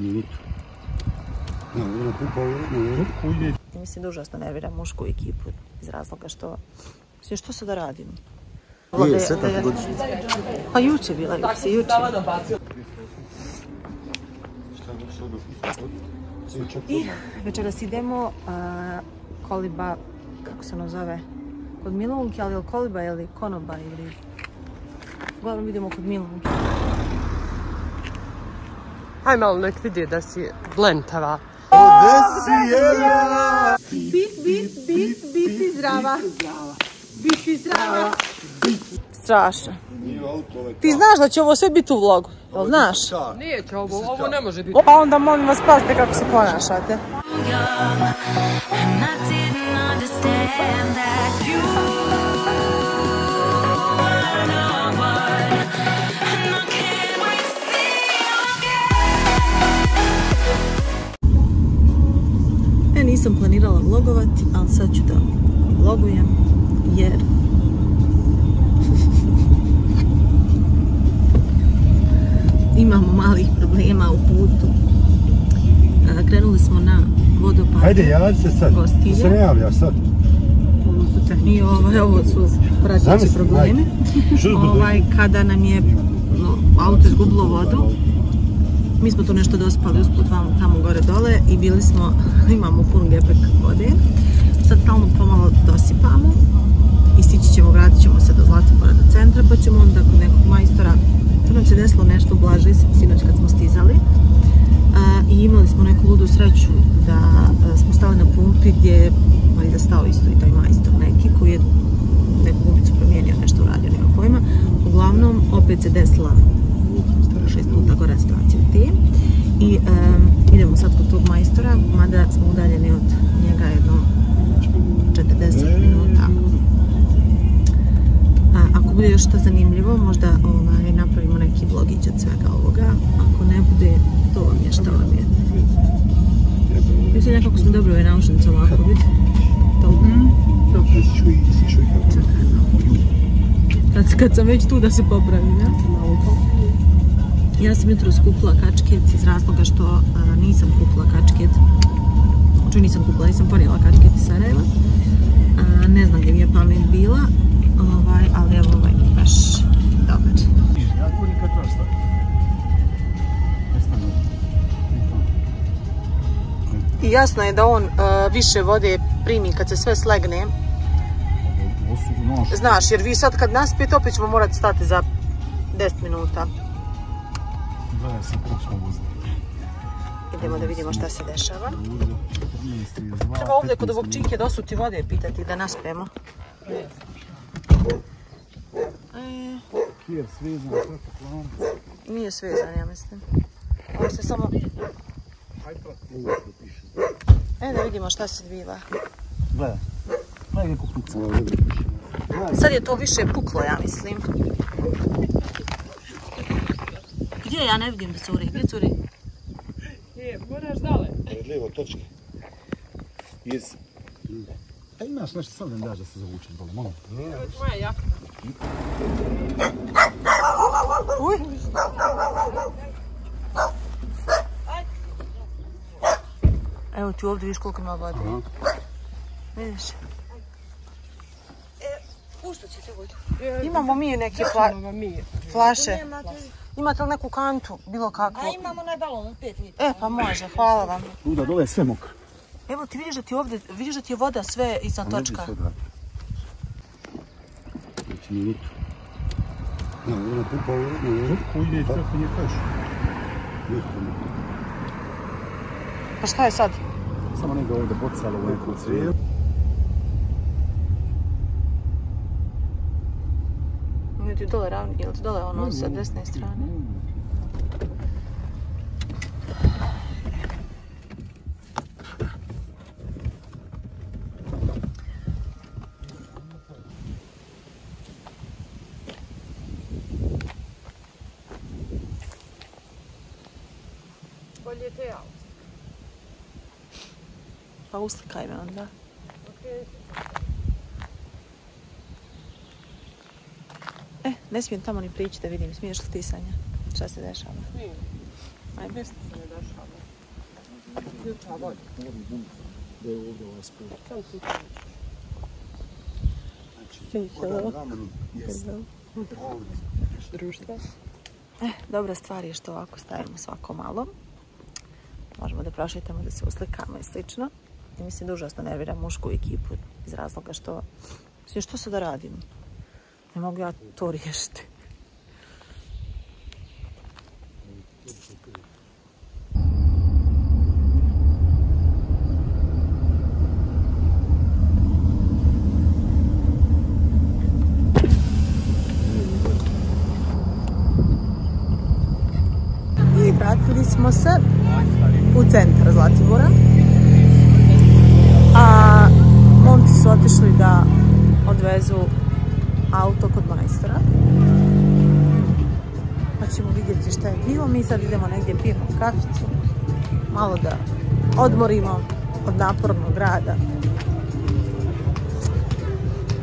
minutu. Ona pupa u jednu, I mislim da užasno nervira mušku ekipu iz razloga što... Sve što se da radim? Nije, sve tako god. Pa juče bila, juče juče. I večeras idemo koliba, kako se ono zove, kod Milunke, ali je li koliba ili konoba ili... Uglavnom idemo kod Milunke. Aj malo nek vidi da si blentava. Bit, bit, bit, biti zdrava. Biti zdrava. Strašno. Ti znaš da će ovo sve biti u vlogu, jel znaš? Nije će ovo, ovo ne može biti. Pa onda molim vas pazite kako se ponašate. And I didn't understand that you nisam planirala vlogovati, ali sad ću da vlogujem jer imamo malih problema u putu. Krenuli smo na vodopad. Ajde, javi se sad. Gostilja. Se ne javljaš sad. Te- nije ovo, su prateći problemi. Ovaj, kada nam je no, auto izgubilo vodu, mi smo tu nešto dospali usput tamo, tamo gore dole i bili smo, imamo pun gepek vode. Sad stalno pomalo dosipamo i stići ćemo, vratit ćemo se do Zlatibora do centra, pa ćemo onda kod nekog majstora. Tu nam se desilo nešto blaže sinoć kad smo stizali. A, I imali smo neku ludu sreću da a, smo stali na pumpi gdje je valjda stao isto i taj majstor neki koji je neku pumpicu promijenio, nešto uradio, nema pojma. Uglavnom, opet se desila šest puta gora situacija od te. I em, idemo sad kod tog majstora, mada smo udaljeni od njega jedno 40 minuta. A, ako bude još što zanimljivo, možda ovaj, napravimo neki vlogić od svega ovoga. Ako ne bude, to vam je što vam je. Mislim, nekako smo dobro ove naušnice ovako, vidi. Čekaj malo. Kad, sam već tu da se popravim, ja? Ja sam jutro skupila kačket iz razloga što a, nisam kupila kačket. Čuj, nisam kupila, nisam ponijela kačket iz Sarajeva. A, ne znam gdje mi je pamet bila, ovaj, ali evo ovaj mi je baš dobar. Ja. I jasno je da on a, više vode primi kad se sve slegne. Znaš, jer vi sad kad naspijete opet ćemo morati stati za 10 minuta. Gledaj sad kako smo vozili. Idemo da vidimo šta se dešava. Ludo, 14, 32, Treba ovdje kod ovog čike dosuti vode pitati da naspijemo. E, Kjer svezan, nije svezan, ja mislim. Ovo se samo... E, da vidimo šta se zbiva. Gledaj. Gledaj kako puca. Sad je to više puklo, ja mislim. Gdje ja ne vidim da curi? Gdje curi? Je, moraš dale. Pored lijevo točke. Iz... A imaš nešto sad mi daš da se zavučem dole, molim? Evo ti moja jaka. Uj! Evo ti ovdje vidiš koliko ima vode. Vidiš? U što ćete ovdje? Imamo mi neke flaše. Imate li neku kantu, bilo kakvu? A imamo onaj balon od 5 litara. E, pa može, hvala vam. Luda, dole je sve mokro. Evo ti vidiš da ti ovdje, vidiš da ti je voda sve iznad točka. Znači minutu. Ja, ona pupa u jednu. Kako ide, kako nije kaš? Pa šta je sad? Samo negdje ovdje bocalo u neku crijevu. Ti dole ravni, ili ti dole ono sa desne strane? Bolje te ja. Pa uslikaj me onda. E, ne smijem tamo ni prići da vidim, smiješ li ti Sanja? Šta se dešava? Smijem. Ajde. Ništa se ne dešava. Da je ovdje ovaj sport. Društvo. Dobra stvar je što ovako stavimo svako malo. Možemo da prošetamo, da se uslikamo i slično. I mislim da užasno nervira mušku ekipu iz razloga što... Mislim, što sad da radim? Ne mogu ja to riješiti. Vratili smo se u centar Zlatibora. Mi sad idemo negdje pijemo kaficu. Malo da odmorimo od napornog rada.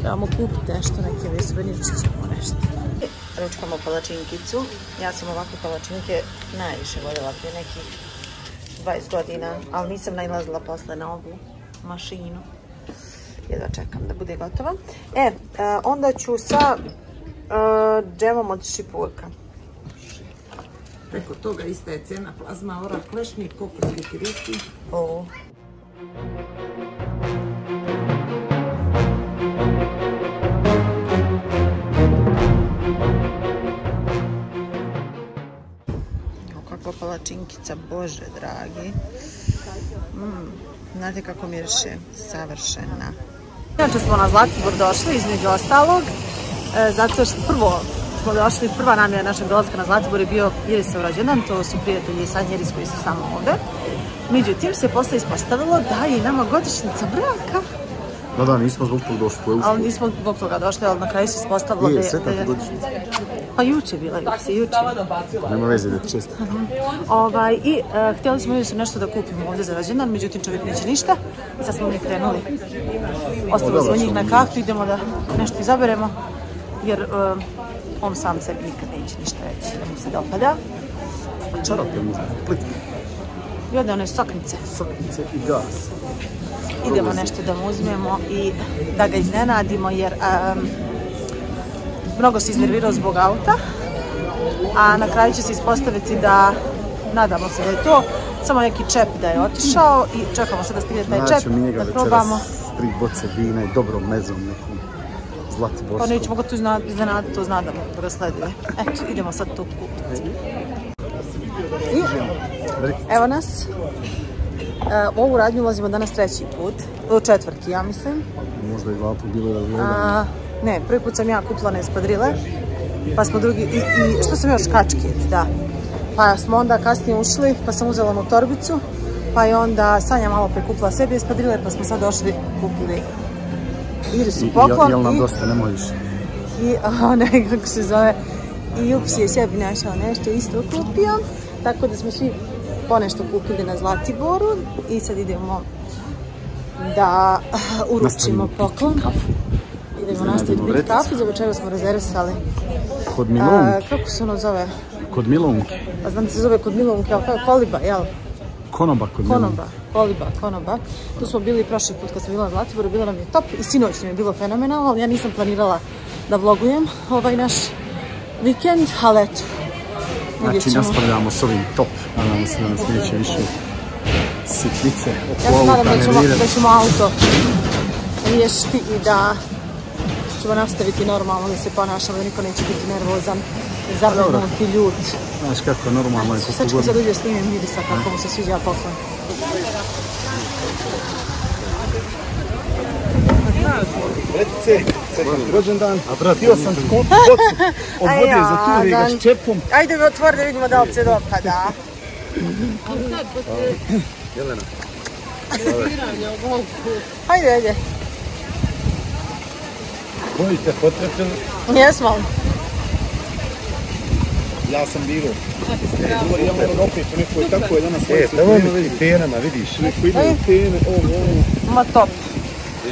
Trebamo kupiti nešto, neke ćemo nešto. Ručkamo palačinkicu. Ja sam ovakve palačinke najviše voljela prije nekih 20 godina, ali nisam nailazila posle na ovu mašinu. Jedva čekam da bude gotova. E, e, onda ću sa e, džemom od šipurka. Preko toga ista je cena plazma, ora, klešnik, kokos, kikiriki. O. Evo kakva palačinkica, bože dragi. Mm, znate kako miriše? Savršena. Inače smo na Zlatibor došli, između ostalog, e, zato što prvo smo došli, prva namjera našeg dolaska na Zlatibor je bio Irisov rođendan, to su prijatelji iz Sanjeris koji su samo ovde. Međutim, se posle ispostavilo da je i nama godišnjica braka, Da, da, nismo zbog toga došli po ali nismo zbog toga došli, ali na kraju se ispostavilo da Je, je... je- ti godišnjica. Pa juče je bila, juče, juče. Nema veze da često. Ovaj, I e, htjeli smo još nešto da kupimo ovdje za rođendan, međutim čovjek neće ništa. I sad smo mi krenuli. Ostavili smo dobro, njih na kafu, idemo da nešto izaberemo. Jer e, on sam sebi nikad neće ništa reći, da mu se dopada. Čarape možda, plitke, I onda one soknice. soknice i gas. Idemo nešto da mu uzmemo i da ga iznenadimo jer mnogo se iznervirao zbog auta. A na kraju će se ispostaviti da nadamo se da je to samo neki čep da je otišao i čekamo se da stigne taj čep Naćemo mi njega da večeras probamo. tri boce vina i dobrom mezom nekom Pa zlatiborskom. nećemo ga tu iznenaditi, to znadamo da ga sleduje. Eto, idemo sad tu kupiti. Evo nas. E, u ovu radnju ulazimo danas treći put, u četvrti ja mislim. Možda i dva put bilo da gledam. A, ne, prvi put sam ja kupila na espadrile, pa smo drugi, i, i što sam još, kačket, da. Pa smo onda kasnije ušli, pa sam uzela onu torbicu, pa je onda Sanja malo prekupila sebi espadrile, pa smo sad došli, kupili Irisu I, poklon jel nam dosta, nemoj više. i onaj, kako se zove, i Ups je sebi našao nešto isto kupio, tako da smo svi ponešto kupili na Zlatiboru i sad idemo da uručimo poklon. Idemo nastaviti piti kafu, za večera smo rezervisali. Kod A, Milonke, kako se ono zove? kod Milonke, Pa znam da se zove kod Milunke, ali kako koliba, jel? Konoba kod Milonke. Konoba, koliba, konoba. Tu smo bili prošli put kad smo bila na Zlatiboru, bilo nam je top i sinoć nam je bilo fenomenalno, ali ja nisam planirala da vlogujem ovaj naš vikend, ali eto. Znači nastavljamo s ovim top, nadamo se da nas neće više sitnice Ja se nadam da ćemo, da ćemo auto riješiti i da ćemo nastaviti normalno da se ponašamo, da niko neće biti nervozan, zabrinuti, ljut. Znaš kako normalno je Sad koliko ću god. sad uđe snimim Mirisa kako mu se sviđa poklon. Bretice, sretan rođendan. A brat, htio sam kup bocu od Aj, vode ja, za turi ga dan. s čepom. Ajde mi otvori da vidimo da li se dopada. Jelena. Ajde, ajde. Budite potrepili. Jesmo. Ja sam bilo. E, ja moram opet u nekoj tako je danas. E, tamo vidi penama, vidiš. Neko ide u pene, ovo, ovo. Ma top.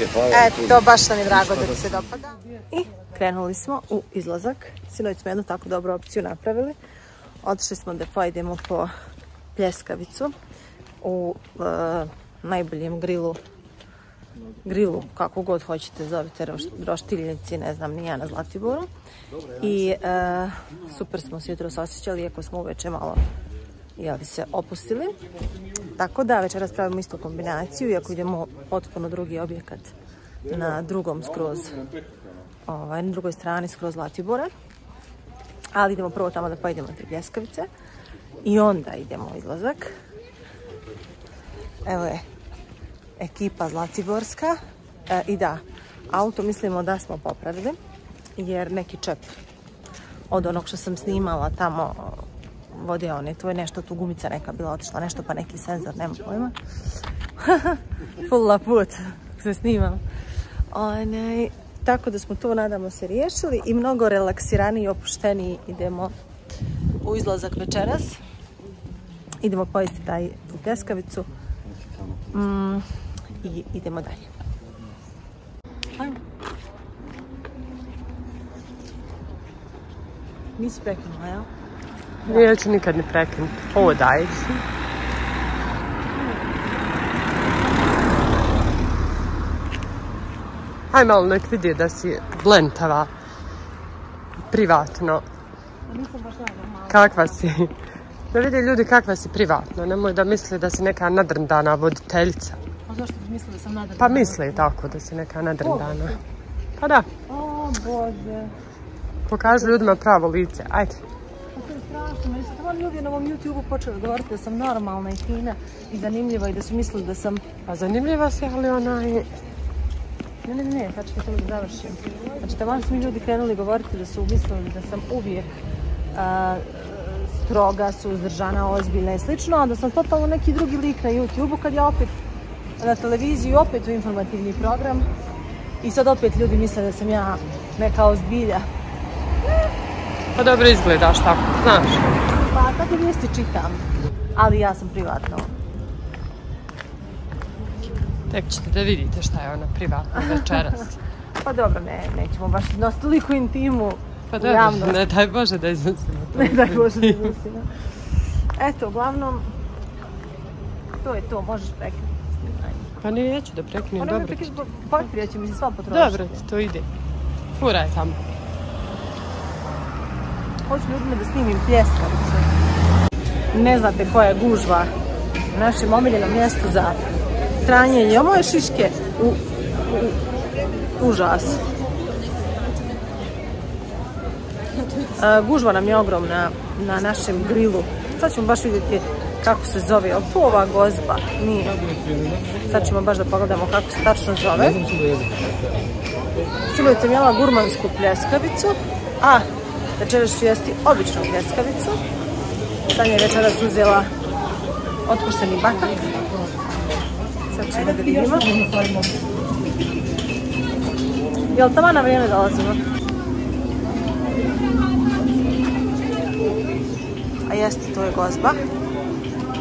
E, hvala. Eto, baš nam je drago da ti se dopada. I krenuli smo u izlazak. Sinoć smo jednu tako dobru opciju napravili. Otišli smo da pojedemo po pljeskavicu. u e, najboljem grilu grilu, kako god hoćete, zovite roš- roštiljnici, ne znam, ni ja na Zlatiboru. I e, super smo se jutros osjećali, iako smo uveče malo jeli se opustili. Tako da večeras pravimo istu kombinaciju, iako idemo potpuno drugi objekat na drugom skroz, ovaj, na drugoj strani skroz Zlatibora. Ali idemo prvo tamo da pojedemo te bljeskavice i onda idemo u izlazak. Evo je ekipa Zlatiborska. E, I da, auto mislimo da smo popravili, jer neki čep od onog što sam snimala tamo vodio to je nešto, tu gumica neka bila otišla, nešto pa neki senzor, nema pojma. Full put se snimam. Onaj, tako da smo to, nadamo se, riješili i mnogo relaksiraniji i opušteniji idemo u izlazak večeras. Idemo pojesti taj, tu pljeskavicu. Mm, I idemo dalje. Nisi prekinula, jel? Neću nikad ne prekinuti. Hodaj. Aj malo nek vidi da si blentava. Privatno. Kakva si? Da vidi ljudi kakva si privatno. Nemoj da misli da si neka nadrndana voditeljica. Zašto bi mislila da sam nadrljena? Pa misli tako da si neka nadrndana. Pa da, O, Bože. pokaži ljudima pravo lice. Ajde. Pa to je strašno. Meni su stvarno ljudi na mom YouTube-u počeli govoriti da sam normalna i fina i zanimljiva i da su mislili da sam... Pa zanimljiva si, ali onaj... Ne, ne, ne, sad ću to da završim. Znači, tamo su mi ljudi krenuli govoriti da su mislili da sam uvijek a, stroga, suzdržana, ozbiljna i slično, a da sam totalno neki drugi lik na YouTube-u kad ja opet na televiziji opet u informativni program i sad opet ljudi misle da sam ja neka ozbilja. Pa dobro izgledaš tako, znaš. Pa takve vijesti čitam, ali ja sam privatno. Tek ćete da vidite šta je ona privatna večeras. Pa dobro, ne, nećemo baš na toliko intimu Pa javnost. ne daj Bože da iznosimo to. Ne daj Bože da iznosimo. Eto, uglavnom, to je to, možeš prekinuti. Pa neću da prekinem, Ono ne dobro. prekinuti, baterija će mi se sva potrošiti. Dobro to ide. Fura je tamo. Hoću ljudima da snimim pljeskavicu. Ne znate koja je gužva na našem omiljenom mjestu za tranjenje. Ovo je šiške u, u užas. E, gužva nam je ogromna na našem grilu. Sad ćemo baš vidjeti kako se zove. Je li to ova gozba? Nije. Sad ćemo baš da pogledamo kako se tačno zove. Sinoć sam jela gurmansku pljeskavicu, a večeras ću jesti običnu pljeskavicu. Sanja je večeras uzela otpušteni batak. Sad ćemo da vidimo. Jel tamo na vrijeme dolazimo? A jeste, to je gozba.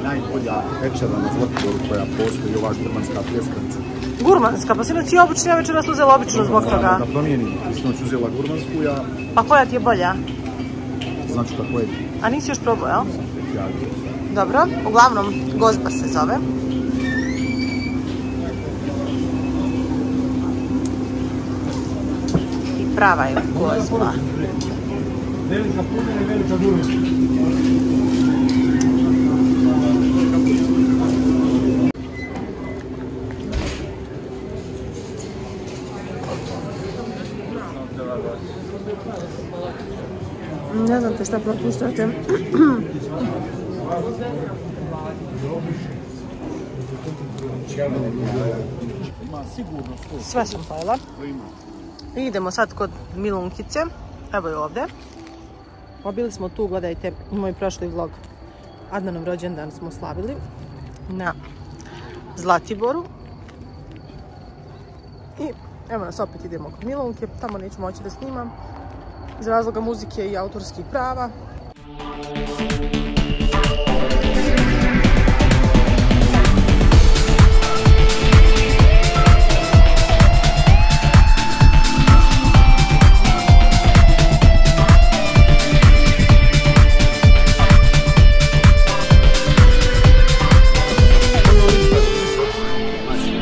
Najbolja večera na Zlatiboru koja postoji, ova gurmanska pljeskavica. Gurmanska, pa sinoć i obična, ja večeras uzela običnu zbog toga. Da promijenim, sinoć uzela gurmansku, ja Pa koja ti je bolja? znači kako je A nisi još probao, jel? ja. Dobro, uglavnom gozba se zove. I prava je gozba. Velika puta i velika gurmanska. Ne znate šta propuštate. Sve sam pojela. Idemo sad kod Milunkice. Evo je ovdje. A Bili smo tu, gledajte, moj prošli vlog. Adnanov rođendan smo slavili na Zlatiboru. I evo nas opet idemo kod Milunke. Tamo neću moći da snimam. Iz razloga muzike i autorskih prava.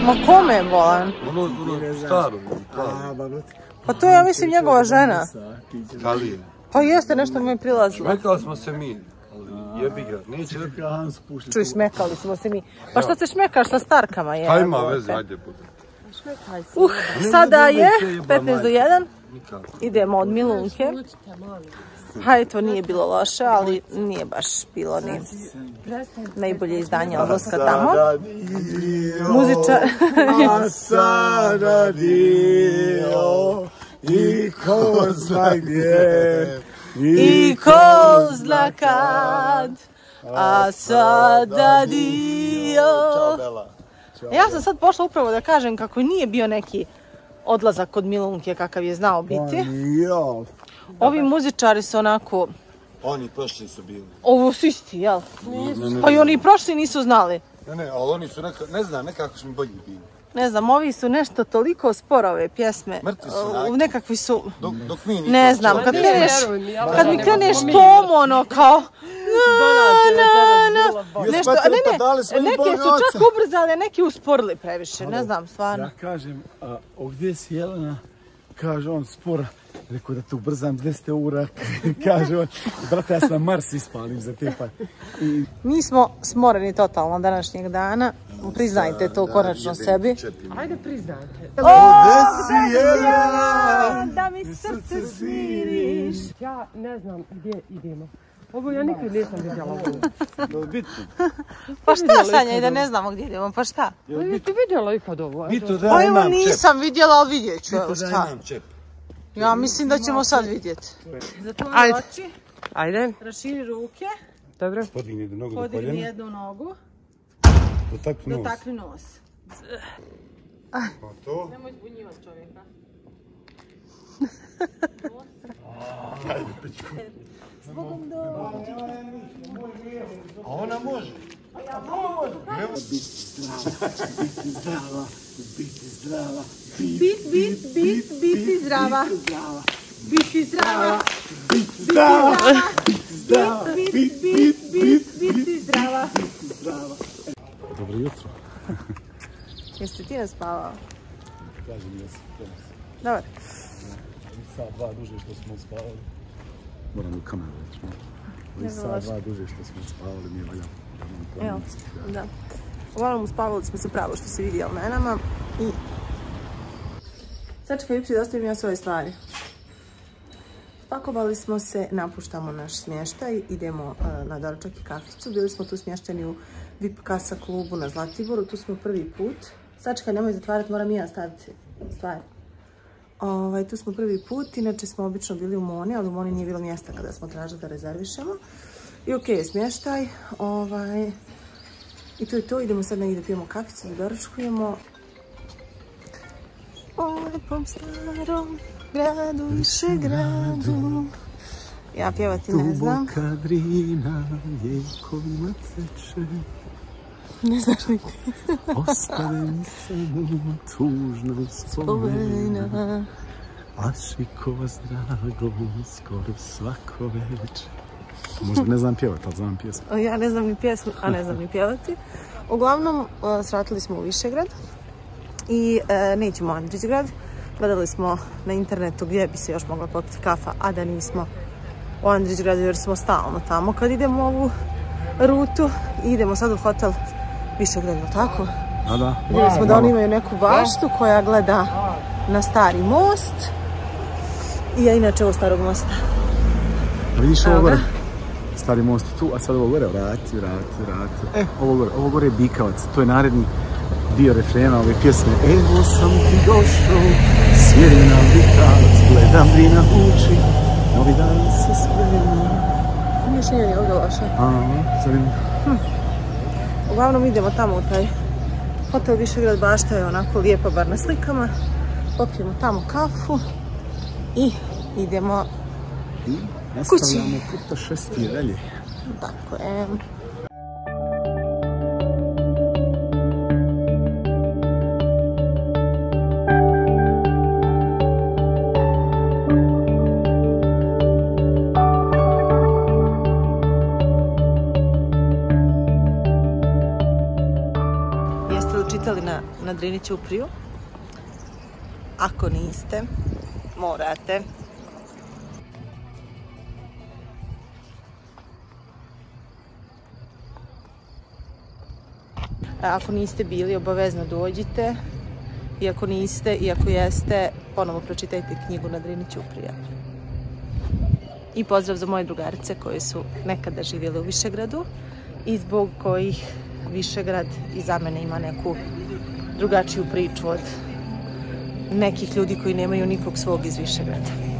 Pa kome je bolan? Ono, ono, staro. Pa to je, ja mislim, njegova žena. Kalije. Pa jeste, nešto mu je prilazilo. Šmekali smo se mi, ali jebi ga, neće da... Čuj, šmekali smo se mi. Pa što se šmekaš sa starkama, je? Pa ima veze, ajde bude. Uh, sada je 15 do 1. Nikako. Idemo od Milunke. Hajde, to nije bilo loše, ali nije baš bilo ni najbolje izdanje odlaska tamo. Muzičar. A sada dio i ko zna gdje I ko zna kad, a sada dio. Ja sam sad pošla upravo da kažem kako nije bio neki odlazak kod Milunke kakav je znao biti. Ovi muzičari su onako, Oni prošli su bili. ovo su isti, jel? Pa i oni prošli nisu znali. Ne, ne, ali oni su neka, ne znam, nekako su mi bolji bili. Ne znam, ovi su nešto toliko sporo ove pjesme. Mrtvi su. Nekakvi su, Dok, dok mi nismo... ne znam, kad kreneš, kad mi ne kreneš tom, ono, kao, na, na, bila nešto, shvatili, ne, pa smo ne, im neke su čak a neki usporili previše, ne znam, stvarno. Ja kažem, a, o gdje si Jelena? Kaže on spora. Rekao da te ubrzam 200 ura. Kaže on, brate ja sam na Mars ispalim za te pa. I Mi smo smoreni totalno današnjeg dana, priznajte to konačno sebi. Ajde priznajte. si Jelena? Da mi srce smiriš. Ja ne znam gdje idemo. Ovo ja nikad nisam vidjela ovo. Pa šta Sanja, i da ne znamo gdje idemo, pa šta? Pa jeste vidjela ikad ovo? Bito da Pa ja evo imam čep. nisam vidjela, ali vidjet ću, evo Bito da šta. imam čep. Ja mislim da ćemo sad vidjeti. Zatvori Ajde. oči, Ajde, raširi ruke, dobro. Podigni jednu nogu do podigni koljena, jednu nogu, dotakni nos. dotakni nos. Pa to? Nemoj zbunjivati čovjeka. A ona može. Bit, bit, bit, biti zdrava. Biti zdrava. Bit, bit, bit, bit, biti zdrava. Dobro jutro. Jeste ti naspavao? Kažem da si Dobar. sat dva duže što smo spavali. Moram u kameru reći. loše. dva duže što smo spavali nije valjalo. Evo, da. Uglavnom uspavali smo se pravo što se vidi jel menama i... Sačekaj, Vipsi, dostavim ja svoje stvari. Spakovali smo se, napuštamo naš smještaj, idemo e, na doručak i kaficu. Bili smo tu smješteni u VIP kasa klubu na Zlatiboru, tu smo prvi put. Sačekaj, nemoj zatvarati, moram i ja staviti stvari. Ovaj, tu smo prvi put, inače smo obično bili u Moni, ali u Moni nije bilo mjesta kada smo tražili da rezervišemo. I ok je smještaj, ovaj, i to je to, idemo sad negdje da pijemo kaficu, da doručkujemo. O lepom starom gradu, više gradu. Ja pjevati ne znam, Duboka drina jekovima teče, ne znaš ni ti. ostave mi samo tužno spomena. Ašikova s dragom skoro svako večer. Možda ne znam pjevati, ali znam pjesmu. Ja ne znam ni pjesmu, a ne znam ni pjevati. Uglavnom, svratili smo u Višegrad i e, nećemo u Andrićgrad. Gledali smo na internetu gdje bi se još mogla popiti kafa, a da nismo u Andrićgradu jer smo stalno tamo kad idemo ovu rutu. I idemo sad u hotel Višegrad, je tako? A da? Vidjeli smo da oni imaju neku baštu koja gleda na stari most. I ja inače ovo starog mosta. A vidiš ovo gore? Stari most je tu, a sad ovo gore, vrati, vrati, vrati. E, ovo gore, ovo gore je Bikavac, to je naredni dio refrena ove pjesme. Evo sam ti došao, sjedi na gledam drina uči, novi dan se sprema. Mišljenje je ovdje loše. Aha, zanimljivo. Uglavnom idemo tamo u taj hotel Višegrad bašta je onako lijepa bar na slikama. Popijemo tamo kafu i idemo I nastavljamo puta šesti dalje. tako je. Jeste li pročitali na, na Drini Ćupriju. Ako niste, morate. A Ako niste bili, obavezno dođite. I ako niste, i ako jeste, ponovo pročitajte knjigu na Drini Ćuprija. I pozdrav za moje drugarice koje su nekada živjele u Višegradu i zbog kojih Višegrad i za mene ima neku drugačiju priču od nekih ljudi koji nemaju nikog svog iz Višegrada.